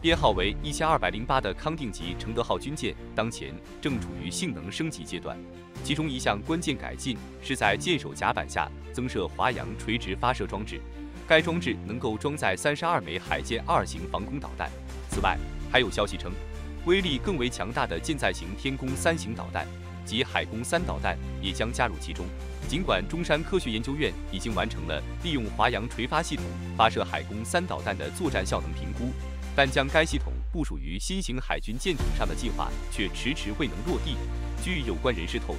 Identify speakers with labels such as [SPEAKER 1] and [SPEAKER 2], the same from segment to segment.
[SPEAKER 1] 编号为一千二百零八的康定级承德号军舰，当前正处于性能升级阶段。其中一项关键改进是在舰首甲板下增设华阳垂直发射装置，该装置能够装载三十二枚海剑二型防空导弹。此外，还有消息称，威力更为强大的舰载型天宫三型导弹及海宫三导弹也将加入其中。尽管中山科学研究院已经完成了利用华阳垂发系统发射海宫三导弹的作战效能评估，但将该系统部署于新型海军舰艇上的计划却迟迟未能落地。据有关人士透露，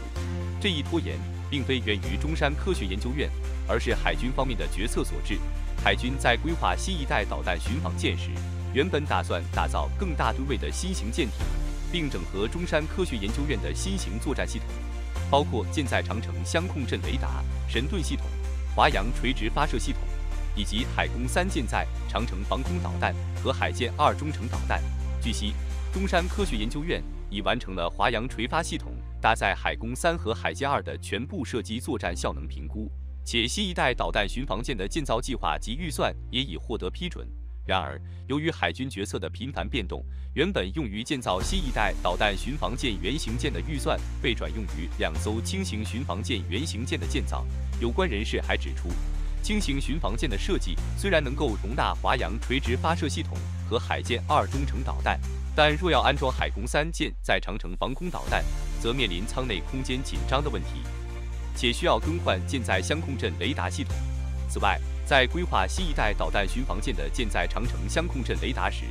[SPEAKER 1] 这一拖延并非源于中山科学研究院，而是海军方面的决策所致。海军在规划新一代导弹巡防舰时，原本打算打造更大吨位的新型舰艇，并整合中山科学研究院的新型作战系统，包括舰载长城相控阵雷达、神盾系统、华阳垂直发射系统，以及海攻三舰载长城防空导弹和海剑二中程导弹。据悉，中山科学研究院。已完成了华阳垂发系统搭载海攻三和海剑二的全部射击作战效能评估，且新一代导弹巡防舰的建造计划及预算也已获得批准。然而，由于海军决策的频繁变动，原本用于建造新一代导弹巡防舰原型舰的预算被转用于两艘轻型巡防舰原型舰的建造。有关人士还指出，轻型巡防舰的设计虽然能够容纳华阳垂直发射系统和海剑二中程导弹。但若要安装海空三舰载长城防空导弹，则面临舱内空间紧张的问题，且需要更换舰载相控阵雷达系统。此外，在规划新一代导弹巡防舰的舰载长城相控阵雷达时，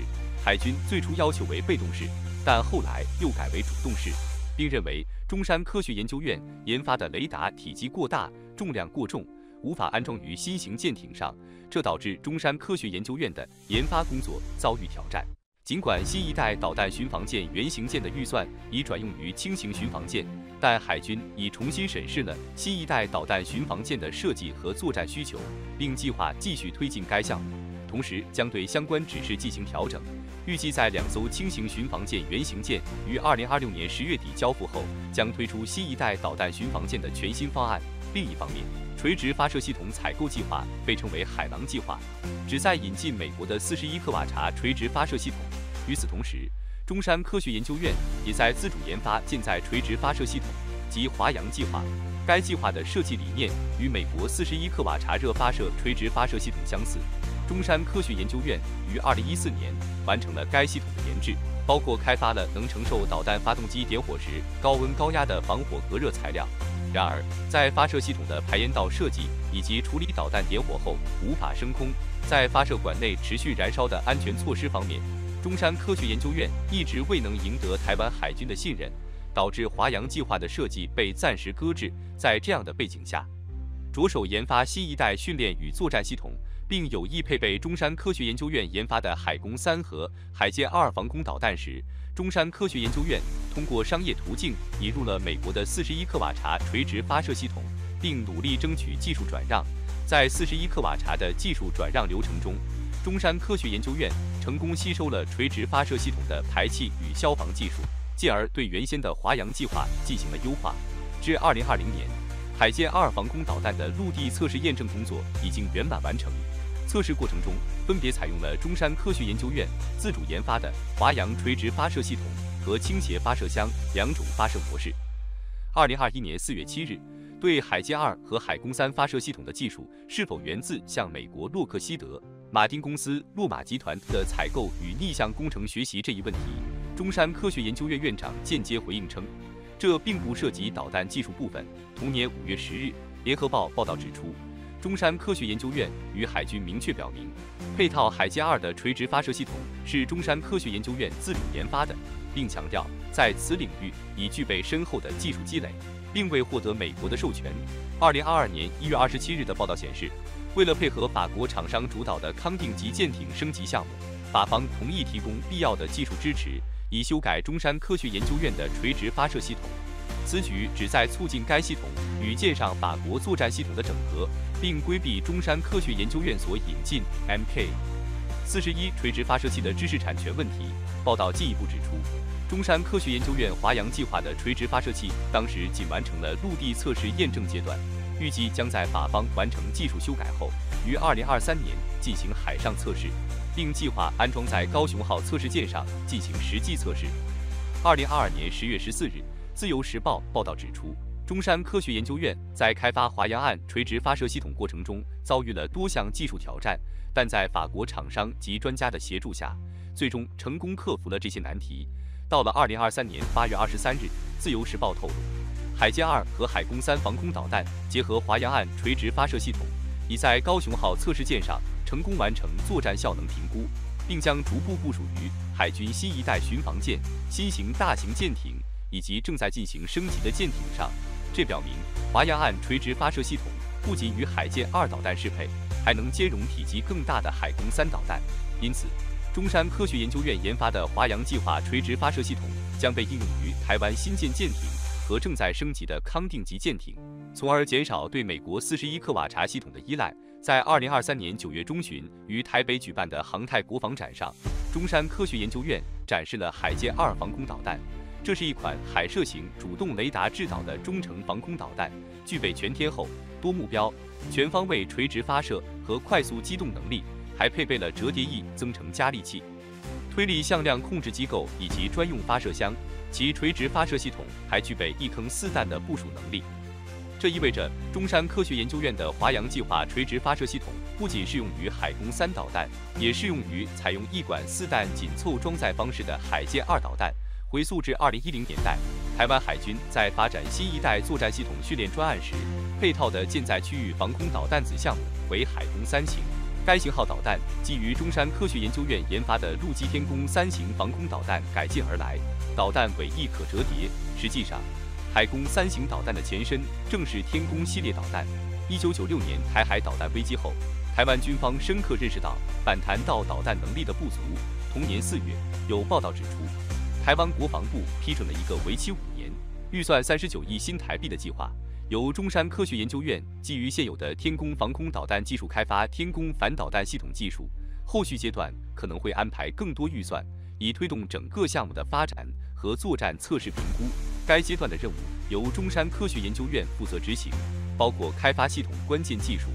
[SPEAKER 1] 海军最初要求为被动式，但后来又改为主动式，并认为中山科学研究院研发的雷达体积过大、重量过重，无法安装于新型舰艇上，这导致中山科学研究院的研发工作遭遇挑战。尽管新一代导弹巡防舰原型舰的预算已转用于轻型巡防舰，但海军已重新审视了新一代导弹巡防舰的设计和作战需求，并计划继续推进该项目，同时将对相关指示进行调整。预计在两艘轻型巡防舰原型舰于二零二六年十月底交付后，将推出新一代导弹巡防舰的全新方案。另一方面，垂直发射系统采购计划被称为“海狼计划”，旨在引进美国的四十一克瓦查垂直发射系统。与此同时，中山科学研究院也在自主研发舰载垂直发射系统及华阳计划。该计划的设计理念与美国四十一克瓦查热发射垂直发射系统相似。中山科学研究院于二零一四年完成了该系统的研制，包括开发了能承受导弹发动机点火时高温高压的防火隔热材料。然而，在发射系统的排烟道设计以及处理导弹点火后无法升空，在发射管内持续燃烧的安全措施方面。中山科学研究院一直未能赢得台湾海军的信任，导致华阳计划的设计被暂时搁置。在这样的背景下，着手研发新一代训练与作战系统，并有意配备中山科学研究院研发的海攻三和海剑二防空导弹时，中山科学研究院通过商业途径引入了美国的四十一克瓦查垂直发射系统，并努力争取技术转让。在四十一克瓦查的技术转让流程中，中山科学研究院成功吸收了垂直发射系统的排气与消防技术，进而对原先的华阳计划进行了优化。至二零二零年，海剑二防空导弹的陆地测试验证工作已经圆满完成。测试过程中，分别采用了中山科学研究院自主研发的华阳垂直发射系统和倾斜发射箱两种发射模式。二零二一年四月七日。对海剑二和海攻三发射系统的技术是否源自向美国洛克希德马丁公司洛马集团的采购与逆向工程学习这一问题，中山科学研究院院长间接回应称，这并不涉及导弹技术部分。同年五月十日，联合报报道指出，中山科学研究院与海军明确表明，配套海剑二的垂直发射系统是中山科学研究院自主研发的，并强调在此领域已具备深厚的技术积累。并未获得美国的授权。二零二二年一月二十七日的报道显示，为了配合法国厂商主导的康定级舰艇升级项目，法方同意提供必要的技术支持，以修改中山科学研究院的垂直发射系统。此举旨在促进该系统与舰上法国作战系统的整合，并规避中山科学研究院所引进 Mk 四十一垂直发射器的知识产权问题。报道进一步指出。中山科学研究院华阳计划的垂直发射器，当时仅完成了陆地测试验证阶段，预计将在法方完成技术修改后，于二零二三年进行海上测试。并计划安装在高雄号测试舰上进行实际测试。二零二二年十月十四日，《自由时报》报道指出，中山科学研究院在开发华阳岸垂直发射系统过程中遭遇了多项技术挑战，但在法国厂商及专家的协助下，最终成功克服了这些难题。到了二零二三年八月二十三日，《自由时报》透露，海剑二和海攻三防空导弹结合华阳岸垂直发射系统，已在高雄号测试舰上成功完成作战效能评估，并将逐步部署于海军新一代巡防舰、新型大型舰艇以及正在进行升级的舰艇上。这表明，华阳岸垂直发射系统不仅与海剑二导弹适配，还能兼容体积更大的海攻三导弹。因此，中山科学研究院研发的华阳计划垂直发射系统将被应用于台湾新建舰艇和正在升级的康定级舰艇，从而减少对美国四十一克瓦查系统的依赖。在二零二三年九月中旬于台北举办的航太国防展上，中山科学研究院展示了海剑二防空导弹。这是一款海射型主动雷达制导的中程防空导弹，具备全天候、多目标、全方位垂直发射和快速机动能力。还配备了折叠翼增程加力器、推力向量控制机构以及专用发射箱。其垂直发射系统还具备一坑四弹的部署能力。这意味着中山科学研究院的华阳计划垂直发射系统不仅适用于海攻三导弹，也适用于采用一管四弹紧凑装载方式的海剑二导弹。回溯至二零一零年代，台湾海军在发展新一代作战系统训练专案时，配套的舰载区域防空导弹子项目为海空三型。该型号导弹基于中山科学研究院研发的陆基天宫三型防空导弹改进而来，导弹尾翼可折叠。实际上，海空三型导弹的前身正是天宫系列导弹。一九九六年台海导弹危机后，台湾军方深刻认识到反弹道导弹能力的不足。同年四月，有报道指出，台湾国防部批准了一个为期五年、预算三十九亿新台币的计划。由中山科学研究院基于现有的天宫防空导弹技术开发天宫反导弹系统技术，后续阶段可能会安排更多预算，以推动整个项目的发展和作战测试评估。该阶段的任务由中山科学研究院负责执行，包括开发系统关键技术，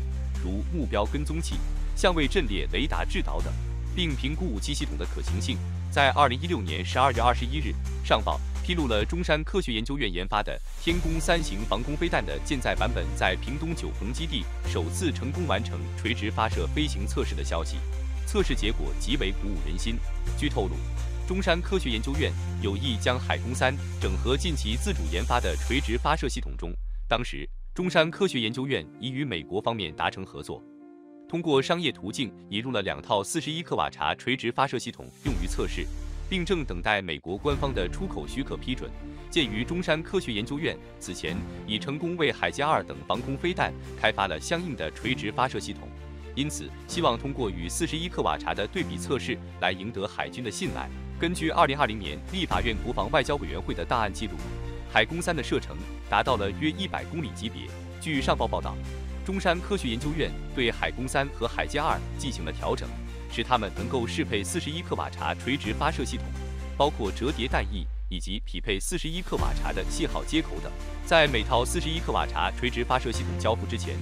[SPEAKER 1] 如目标跟踪器、相位阵列雷达制导等，并评估武器系统的可行性。在二零一六年十二月二十一日，上报。披露了中山科学研究院研发的天宫三型防空飞弹的舰载版本在屏东九鹏基地首次成功完成垂直发射飞行测试的消息，测试结果极为鼓舞人心。据透露，中山科学研究院有意将海空三整合进其自主研发的垂直发射系统中。当时，中山科学研究院已与美国方面达成合作，通过商业途径引入了两套四十一克瓦查垂直发射系统用于测试。并正等待美国官方的出口许可批准。鉴于中山科学研究院此前已成功为海剑二等防空飞弹开发了相应的垂直发射系统，因此希望通过与四十一克瓦查的对比测试来赢得海军的信赖。根据二零二零年立法院国防外交委员会的档案记录，海攻三的射程达到了约一百公里级别。据上报报道，中山科学研究院对海攻三和海剑二进行了调整。使它们能够适配四十一克瓦查垂直发射系统，包括折叠弹翼以及匹配四十一克瓦查的信号接口等。在每套四十一克瓦查垂直发射系统交付之前，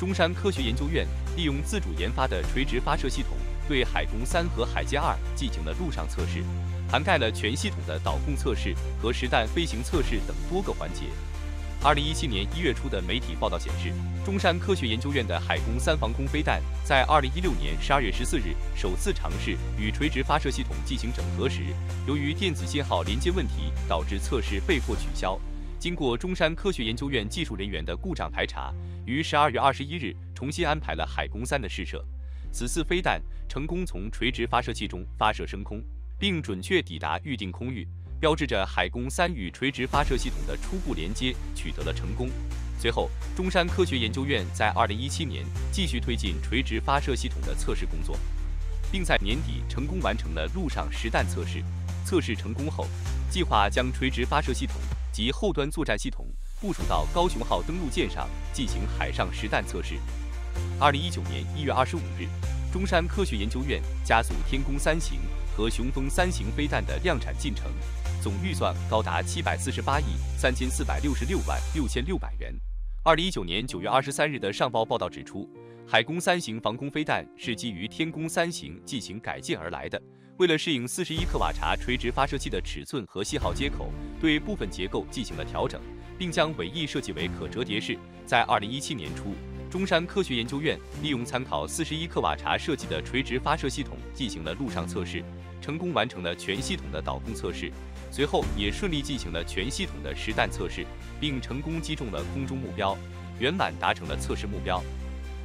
[SPEAKER 1] 中山科学研究院利用自主研发的垂直发射系统，对海攻三和海剑二进行了陆上测试，涵盖了全系统的导控测试和实弹飞行测试等多个环节。二零一七年一月初的媒体报道显示，中山科学研究院的海空三防空飞弹在二零一六年十二月十四日首次尝试与垂直发射系统进行整合时，由于电子信号连接问题，导致测试被迫取消。经过中山科学研究院技术人员的故障排查，于十二月二十一日重新安排了海攻三的试射。此次飞弹成功从垂直发射器中发射升空，并准确抵达预定空域。标志着海工三与垂直发射系统的初步连接取得了成功。随后，中山科学研究院在二零一七年继续推进垂直发射系统的测试工作，并在年底成功完成了陆上实弹测试。测试成功后，计划将垂直发射系统及后端作战系统部署到高雄号登陆舰上进行海上实弹测试。二零一九年一月二十五日，中山科学研究院加速天宫三型和雄风三型飞弹的量产进程。总预算高达七百四十八亿三千四百六十六万六千六百元。二零一九年九月二十三日的上报报道指出，海攻三型防空飞弹是基于天宫三型进行改进而来的。为了适应四十一克瓦查垂直发射器的尺寸和信号接口，对部分结构进行了调整，并将尾翼设计为可折叠式。在二零一七年初，中山科学研究院利用参考四十一克瓦查设计的垂直发射系统进行了陆上测试，成功完成了全系统的导控测试。随后也顺利进行了全系统的实弹测试，并成功击中了空中目标，圆满达成了测试目标。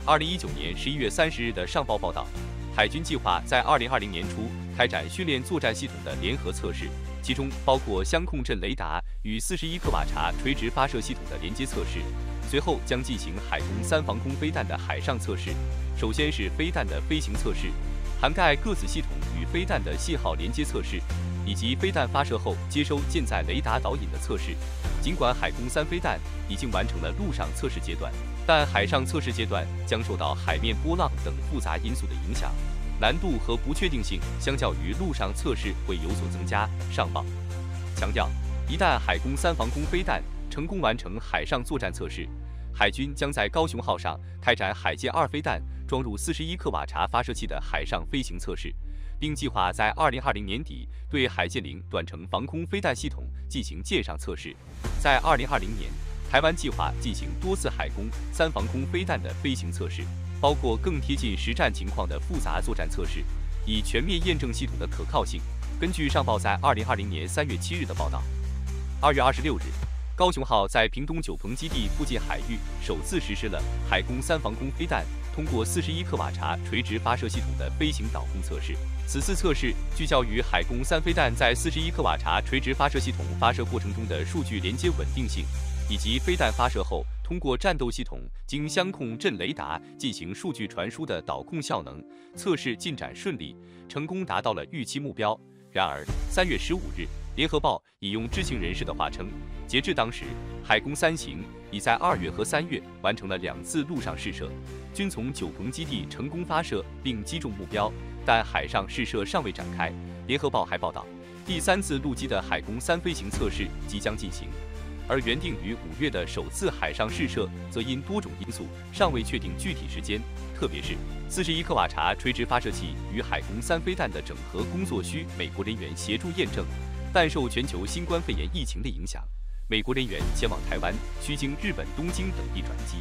[SPEAKER 1] 二零一九年十一月三十日的上报报道，海军计划在二零二零年初。开展训练作战系统的联合测试，其中包括相控阵雷达与四十一克瓦查垂直发射系统的连接测试。随后将进行海空三防空飞弹的海上测试。首先是飞弹的飞行测试，涵盖各子系统与飞弹的信号连接测试，以及飞弹发射后接收舰载雷达导引的测试。尽管海空三飞弹已经完成了陆上测试阶段，但海上测试阶段将受到海面波浪等复杂因素的影响。难度和不确定性相较于陆上测试会有所增加。上报强调，一旦海空三防空飞弹成功完成海上作战测试，海军将在高雄号上开展海剑二飞弹装入四十一克瓦查发射器的海上飞行测试，并计划在二零二零年底对海剑零短程防空飞弹系统进行舰上测试。在二零二零年，台湾计划进行多次海攻三防空飞弹的飞行测试。包括更贴近实战情况的复杂作战测试，以全面验证系统的可靠性。根据上报在二零二零年三月七日的报道，二月二十六日，高雄号在屏东九鹏基地附近海域首次实施了海攻三防空飞弹通过四十一克瓦查垂直发射系统的飞行导控测试。此次测试聚焦于海攻三飞弹在四十一克瓦查垂直发射系统发射过程中的数据连接稳定性，以及飞弹发射后。通过战斗系统经相控阵雷达进行数据传输的导控效能测试进展顺利，成功达到了预期目标。然而，三月十五日，联合报引用知情人士的话称，截至当时，海空三型已在二月和三月完成了两次陆上试射，均从九鹏基地成功发射并击中目标，但海上试射尚未展开。联合报还报道，第三次陆基的海空三飞行测试即将进行。而原定于五月的首次海上试射，则因多种因素尚未确定具体时间。特别是四十一克瓦查垂直发射器与海空三飞弹的整合工作需美国人员协助验证，但受全球新冠肺炎疫情的影响，美国人员前往台湾需经日本东京等地转机，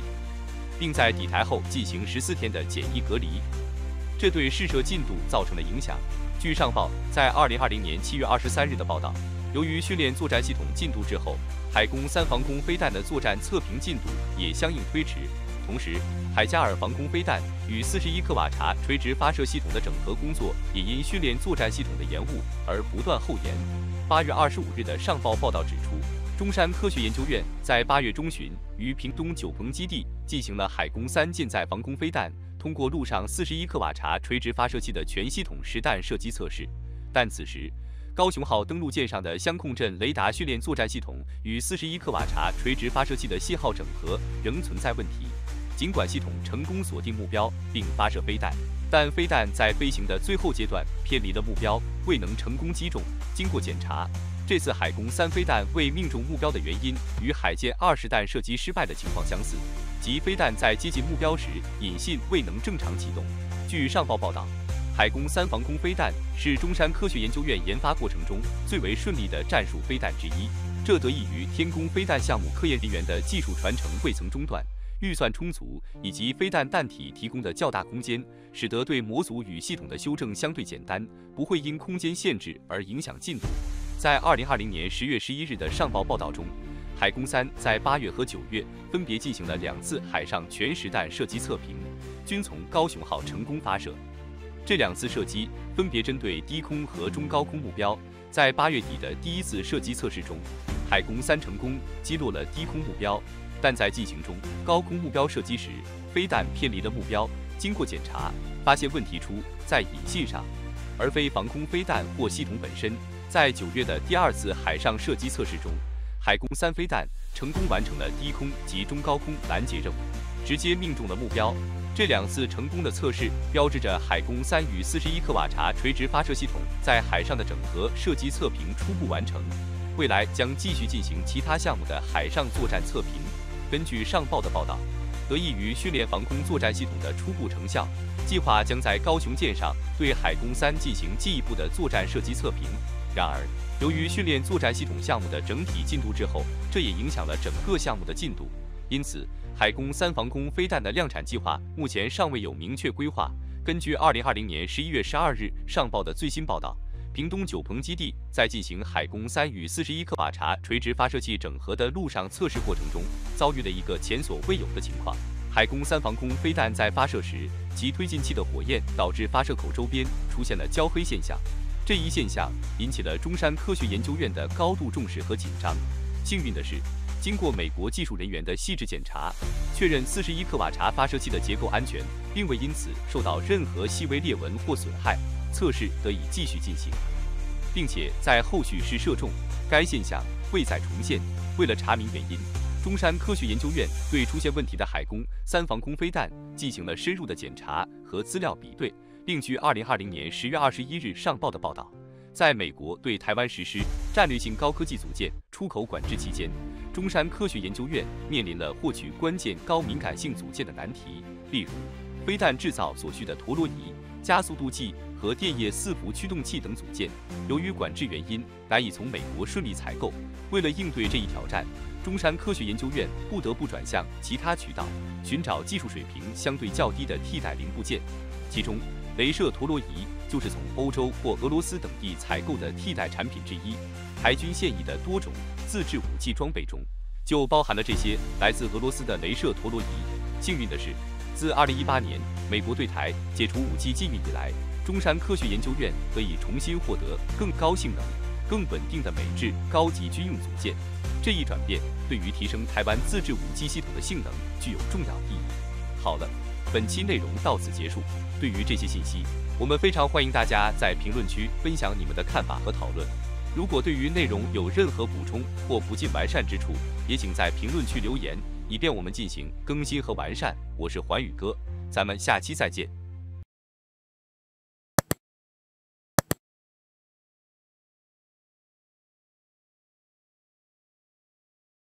[SPEAKER 1] 并在抵台后进行十四天的检疫隔离，这对试射进度造成了影响。据上报在二零二零年七月二十三日的报道。由于训练作战系统进度滞后，海攻三防空飞弹的作战测评进度也相应推迟。同时，海加尔防空飞弹与四十一克瓦查垂直发射系统的整合工作也因训练作战系统的延误而不断后延。八月二十五日的上报报道指出，中山科学研究院在八月中旬于屏东九鹏基地进行了海攻三舰载防空飞弹通过陆上四十一克瓦查垂直发射器的全系统实弹射击测试，但此时。高雄号登陆舰上的相控阵雷达训练作战系统与四十一克瓦查垂直发射器的信号整合仍存在问题。尽管系统成功锁定目标并发射飞弹，但飞弹在飞行的最后阶段偏离了目标，未能成功击中。经过检查，这次海攻三飞弹未命中目标的原因与海剑二十弹射击失败的情况相似，即飞弹在接近目标时引信未能正常启动。据上报报道。海攻三防空飞弹是中山科学研究院研发过程中最为顺利的战术飞弹之一，这得益于天宫飞弹项目科研人员的技术传承未曾中断、预算充足，以及飞弹弹体提供的较大空间，使得对模组与系统的修正相对简单，不会因空间限制而影响进度。在二零二零年十月十一日的上报报道中，海攻三在八月和九月分别进行了两次海上全实弹射击测评，均从高雄号成功发射。这两次射击分别针对低空和中高空目标。在八月底的第一次射击测试中，海攻三成功击落了低空目标，但在进行中高空目标射击时，飞弹偏离了目标。经过检查，发现问题出在引信上，而非防空飞弹或系统本身。在九月的第二次海上射击测试中，海攻三飞弹成功完成了低空及中高空拦截任务，直接命中了目标。这两次成功的测试，标志着海攻三与四十一克瓦查垂直发射系统在海上的整合射击测评初步完成。未来将继续进行其他项目的海上作战测评。根据上报的报道，得益于训练防空作战系统的初步成效，计划将在高雄舰上对海攻三进行进一步的作战射击测评。然而，由于训练作战系统项目的整体进度滞后，这也影响了整个项目的进度。因此，海攻三防空飞弹的量产计划目前尚未有明确规划。根据二零二零年十一月十二日上报的最新报道，屏东九鹏基地在进行海攻三与四十一克瓦查垂直发射器整合的陆上测试过程中，遭遇了一个前所未有的情况：海攻三防空飞弹在发射时，其推进器的火焰导致发射口周边出现了焦黑现象。这一现象引起了中山科学研究院的高度重视和紧张。幸运的是，经过美国技术人员的细致检查，确认四十一克瓦查发射器的结构安全，并未因此受到任何细微裂纹或损害，测试得以继续进行，并且在后续试射中，该现象未再重现。为了查明原因，中山科学研究院对出现问题的海攻三防空飞弹进行了深入的检查和资料比对。并据二零二零年十月二十一日上报的报道，在美国对台湾实施战略性高科技组件出口管制期间，中山科学研究院面临了获取关键高敏感性组件的难题，例如飞弹制造所需的陀螺仪、加速度计和电液四伏驱动器等组件，由于管制原因难以从美国顺利采购。为了应对这一挑战，中山科学研究院不得不转向其他渠道，寻找技术水平相对较低的替代零部件，其中。镭射陀螺仪就是从欧洲或俄罗斯等地采购的替代产品之一。台军现役的多种自制武器装备中，就包含了这些来自俄罗斯的镭射陀螺仪。幸运的是，自2018年美国对台解除武器禁运以来，中山科学研究院得以重新获得更高性能、更稳定的美制高级军用组件。这一转变对于提升台湾自制武器系统的性能具有重要意义。好了。本期内容到此结束。对于这些信息，我们非常欢迎大家在评论区分享你们的看法和讨论。如果对于内容有任何补充或不尽完善之处，也请在评论区留言，以便我们进行更新和完善。我是环宇哥，咱们下期再见。